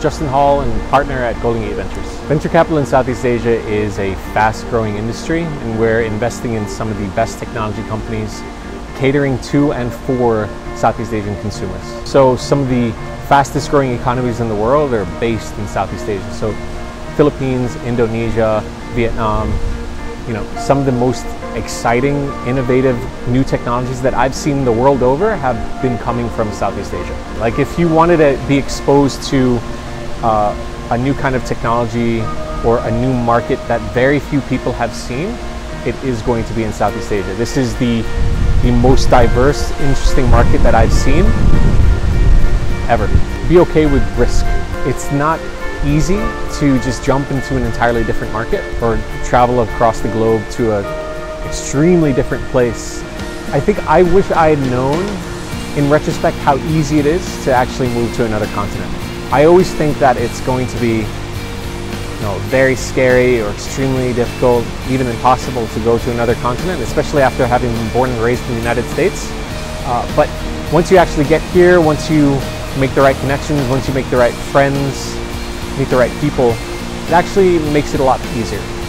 Justin Hall and partner at Golden Gate Ventures. Venture capital in Southeast Asia is a fast growing industry and we're investing in some of the best technology companies catering to and for Southeast Asian consumers. So some of the fastest growing economies in the world are based in Southeast Asia. So Philippines, Indonesia, Vietnam, you know, some of the most exciting, innovative new technologies that I've seen the world over have been coming from Southeast Asia. Like if you wanted to be exposed to uh, a new kind of technology or a new market that very few people have seen, it is going to be in Southeast Asia. This is the, the most diverse, interesting market that I've seen ever. Be okay with risk. It's not easy to just jump into an entirely different market or travel across the globe to an extremely different place. I think I wish I had known in retrospect how easy it is to actually move to another continent. I always think that it's going to be you know, very scary or extremely difficult, even impossible to go to another continent, especially after having been born and raised in the United States. Uh, but once you actually get here, once you make the right connections, once you make the right friends, meet the right people, it actually makes it a lot easier.